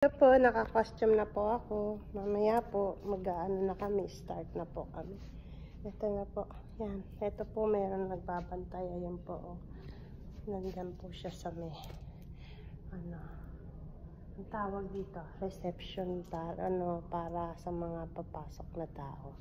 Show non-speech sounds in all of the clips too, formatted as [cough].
Ito po, naka-costume na po ako. Mamaya po, mag-ano na kami, start na po kami. Ito na po, yan. Ito po, meron nagbabantay. Ayan po, oh. Nandyan po siya sa may, ano, ang tawag dito, reception, ta ano, para sa mga papasok na tao.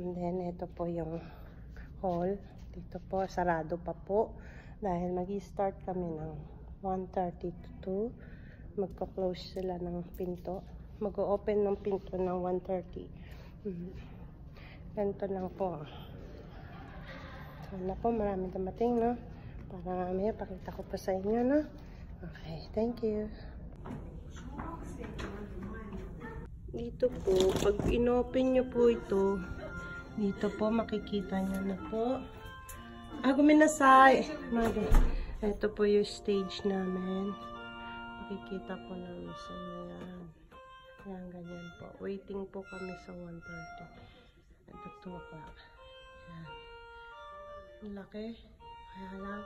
And then, ito po yung hall. Dito po, sarado pa po. Dahil mag-start kami ng 1.30 to 2 magka-close sila ng pinto. Mag-open ng pinto ng 1.30. Mm. Ganito lang po. Sana po marami dumating, no? Para mamaya pakita ko pa sa inyo, no? Okay, thank you. Dito po, pag inopen nyo po ito, dito po makikita nyo na po. Ah, guminasay! Mali. Ito po yung stage namin makikita po namin sa inyo yan. Yan, ganyan po. Waiting po kami sa 1.30. Ito 2 o'clock. Yan. Ang laki. Kaya lang,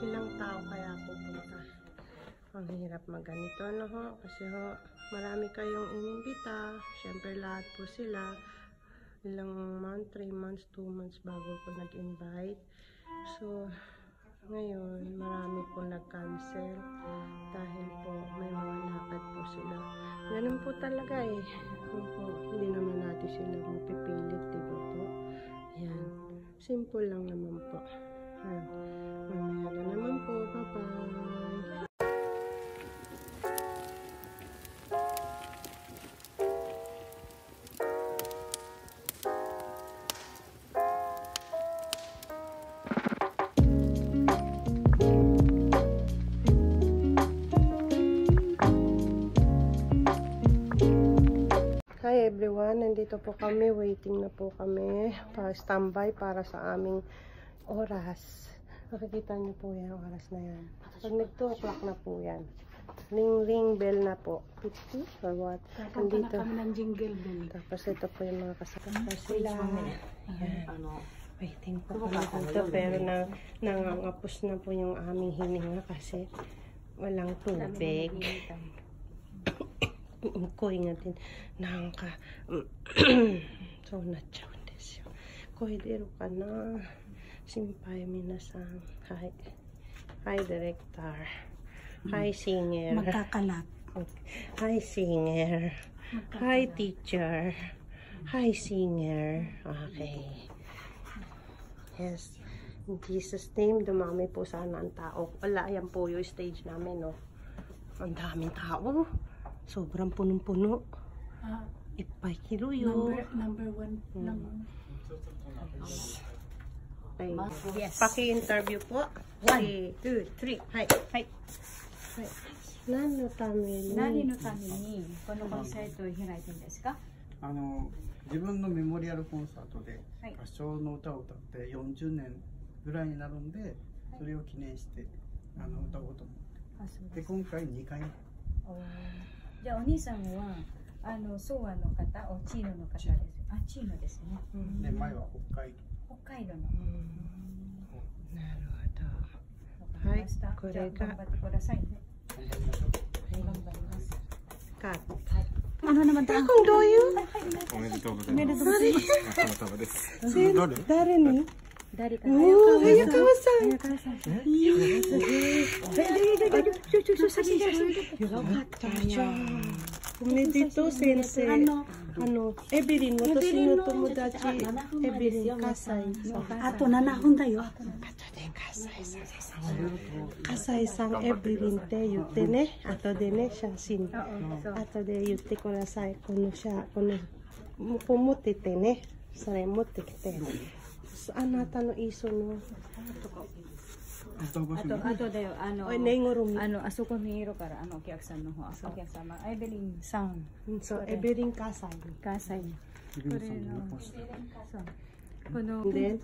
ilang tao kaya pupunta. Ang hirap magganito, ano ho? Kasi ho, marami kayong inimbita. Siyempre, lahat po sila. Ilang month, 3 months, 2 months bago ko nag-invite. So, ngayon, marami po nag-cancel dahil po may mga lakad po sila. Ganun po talaga eh. Po, hindi naman natin sila mapipilit, di ba po? Ayan. Simple lang naman po. Ayan. Mamaya na naman po. Bye-bye. Everyone, nandito po kami, waiting na po kami para standby para sa aming oras. Nakikita niyo po yan, oras na yan. Pag nag 2 o'clock na po yan. Ring ring bell na po. 50 or what? Kakanta na kami ng jingle bell. Tapos ito po yung mga kasama sila. Ayan. Ano? Waiting po kami dito pero na, nangangapos na po yung aming hininga kasi walang tubig. [laughs] 声が出なんかそうなっちゃうんですよ声出るかな心配皆さんはいはい、ディレクター。うん、はい、singer. Magkakalat. Hi, hi director hi singer. Magkakalat. Hi, singer hi teacher. Hi, singer. Okay. Yes. In Jesus' name, dumami po sana ang tao. Wala, ayan po yung stage namin, no? Ang daming tao. そう、ブランポノンポノ。いっぱい広いよ。ナンバーワン。ナンバーワン。はい。インタビューポ。ワン、ツー、スリー。はい。はい。何のために？何のためにこのコンサイトを開いてんですか？あの自分のメモリアルコンサートで合唱の歌を歌って40年ぐらいになるんで、それを記念してあの歌おうと思ってで,で今回2回じゃあお兄さんはあのソワの方おチーノの方ですあチーノですね。うん。で前は北海北海道のなるほわかりました、はいこれが。じゃあ頑張ってくださいね。道頑張ります。カット。Ano naman tayo? Kung doyo? おめでとうございます。お疲れ様です。[laughs] 誰？誰に？お、さん。ち、めでとう先生。エブリン、の友達。エビリン、笠井さん。あと7分だよ。あさん。エブリンって言ってね。あとでね、写真。あとで言ってください。この写、この。持っててね。それ持ってきて。あなたの磯の、歌う場所にあとあとであのおい、ネイゴロミ。あのあそこ見えるからあのお客さんの方お客様エベリンさんそう、エブリン葛西。関西自分さんの残してそうこの And then,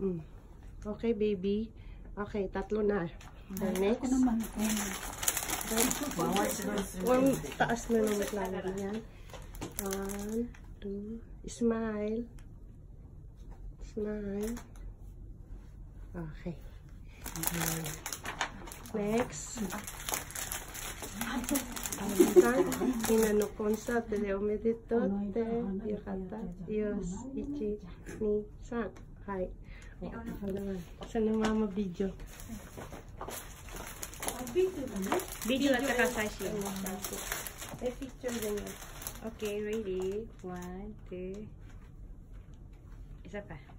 mm. Okay, baby. Okay, tatlo na. The next. One, taas na naman lalagyan yan. One, two, smile. nine okay next Inanukonsa, te yukata, yos, ichi, ni, san. Hi. Ikaw naman. Mama video? Video at saka sashi. Picture din yun. Okay, ready? One, two. Isa pa.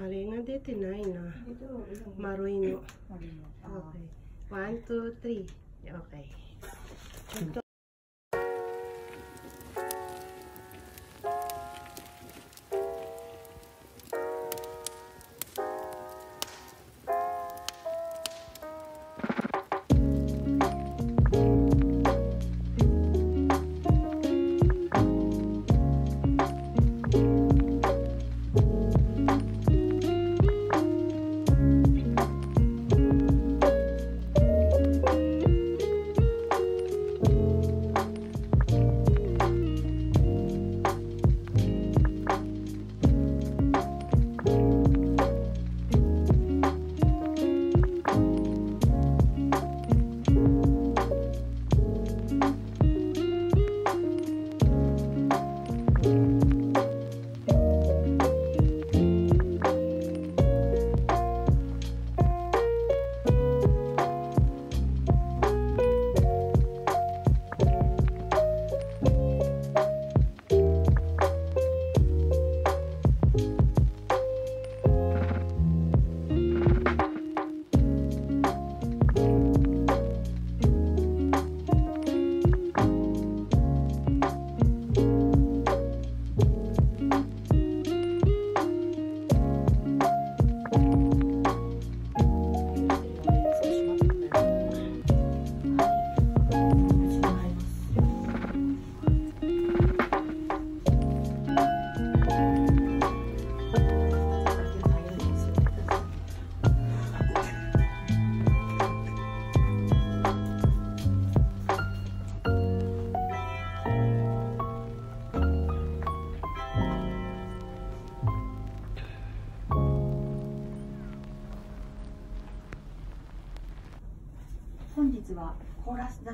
れが出てないな。丸いの。Okay. One, two, three. Okay.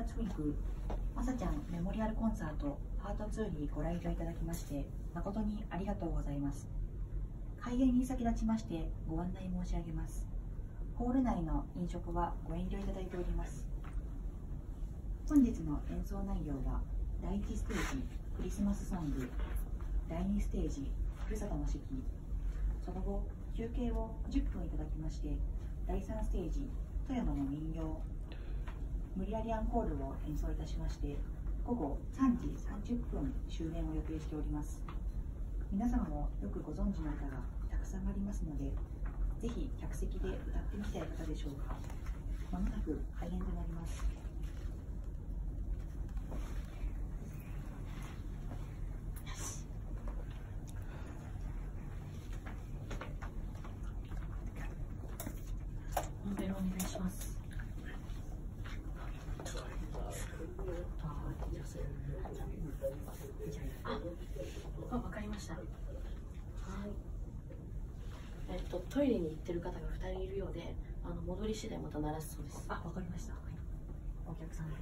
コー・クまさちゃんメモリアルコンサートパート2にご来場いただきまして誠にありがとうございます。開演に先立ちましてご案内申し上げます。ホール内の飲食はご遠慮いただいております。本日の演奏内容は第1ステージクリスマスソング第2ステージふるさとの四季その後休憩を10分いただきまして第3ステージ富山の民謡無理やりアンコールを演奏いたしまして午後3時30分終演を予定しております。皆様もよくご存知の歌がたくさんありますのでぜひ客席で歌ってみたい方でしょうか。まもなく開演となりますモデルお願いしますあ、わかりました。はい。えっと、トイレに行ってる方が2人いるようで、あの戻り次第また鳴らすそうです。あ、わかりました。はい。お客さん。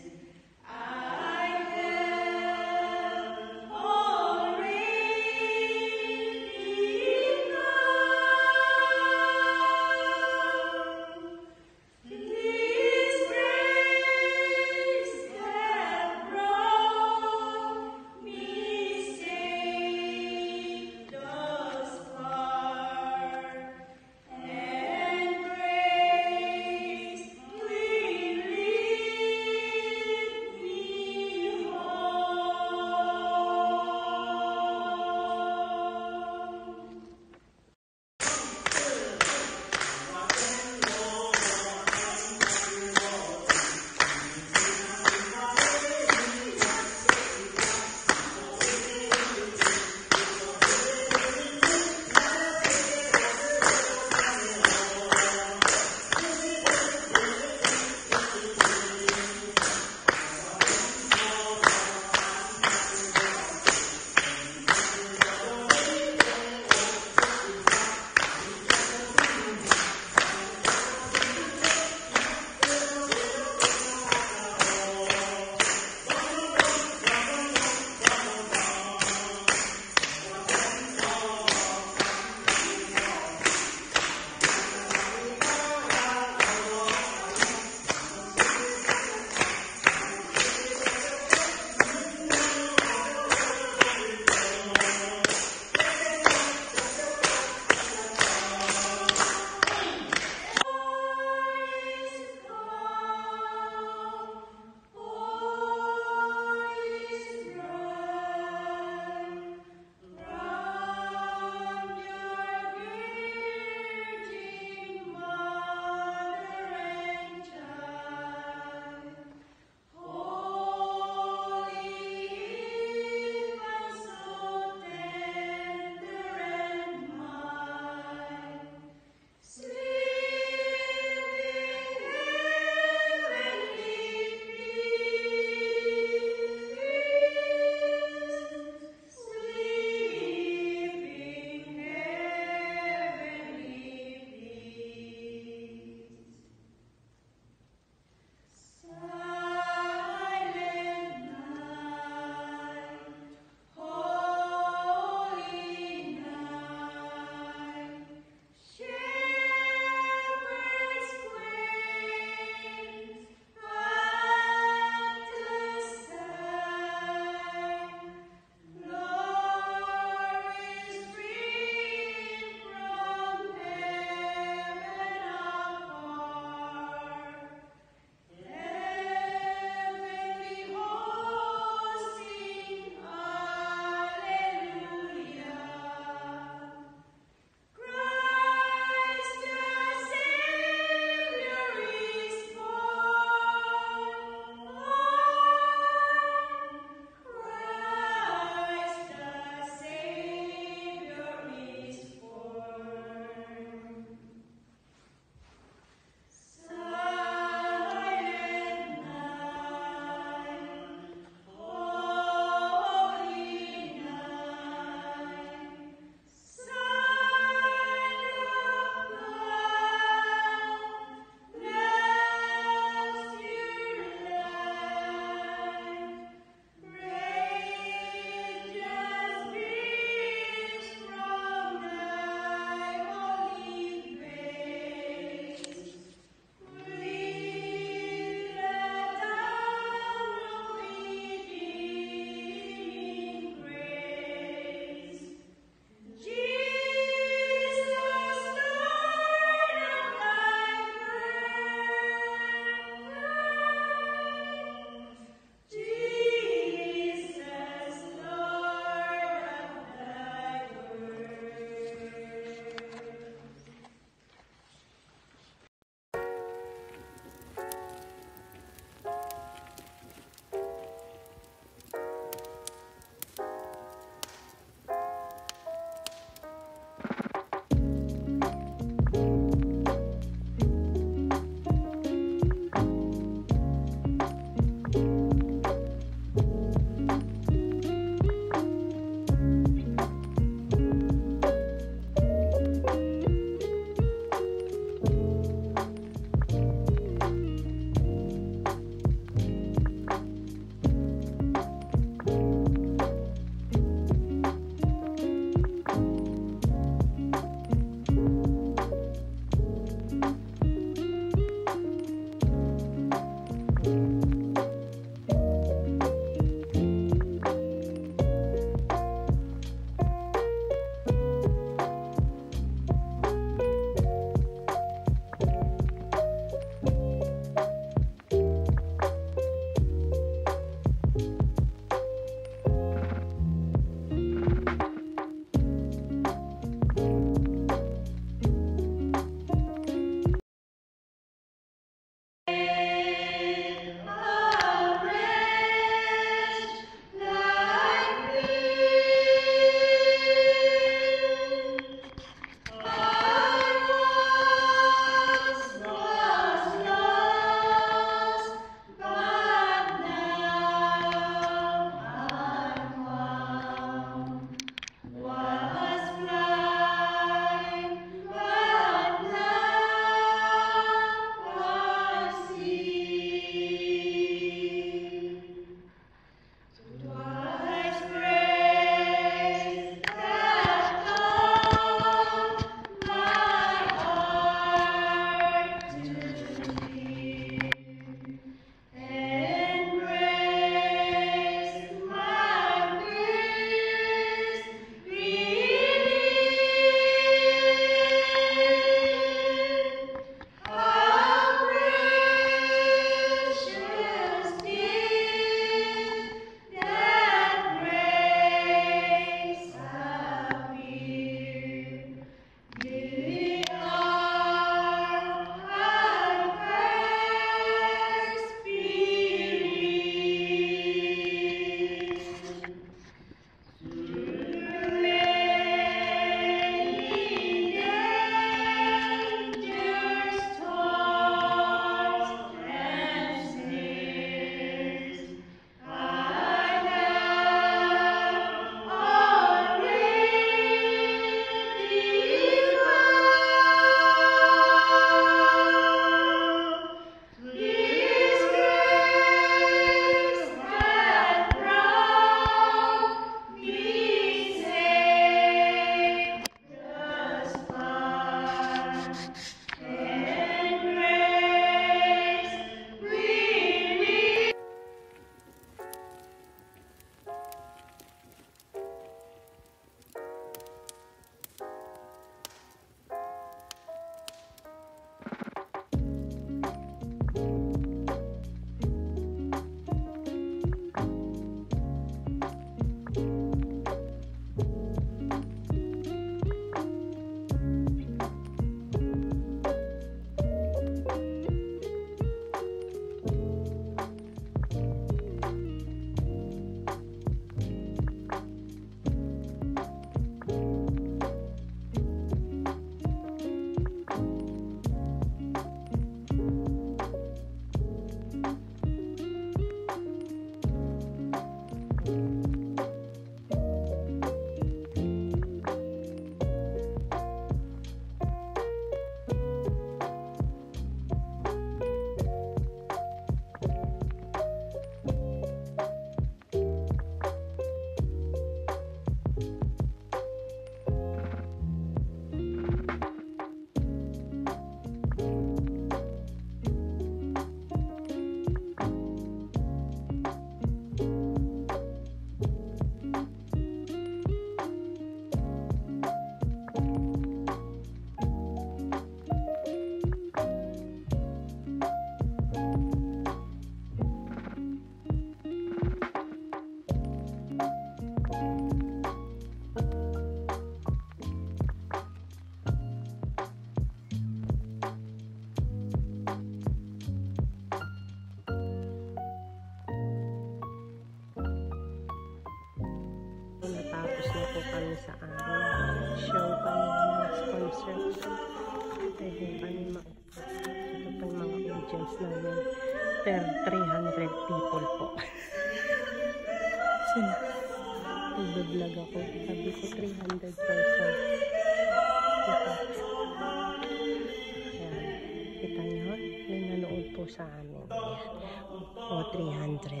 O, 300.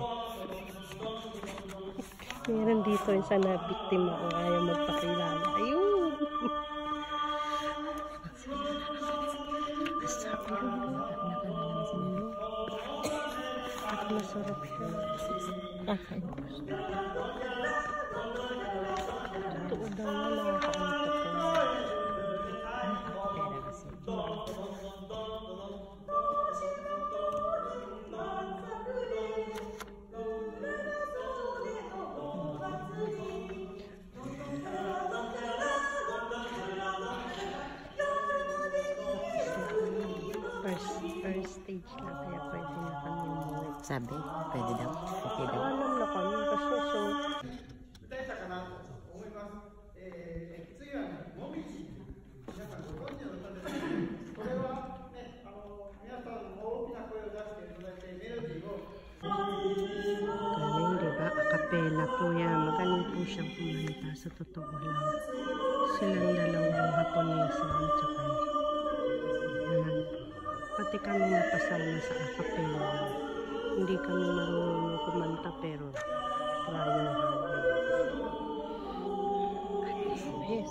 Meron dito isa na biktima o ayaw magpakilala. Ayun! Sabi ko, at masarap siya. Siya. Totoo daw na First, first stage lang, kaya pwede na kami umuwi. Sabi, pwede daw. Okay daw. Alam na kami kasi so... Galing, diba? Akapela po yan. Magaling po siyang kumanta. Sa totoo lang. Silang dalawang Japonesa at saka Pati kami napasama sa akapela. Hindi kami marunong kumanta pero try hard. Yes.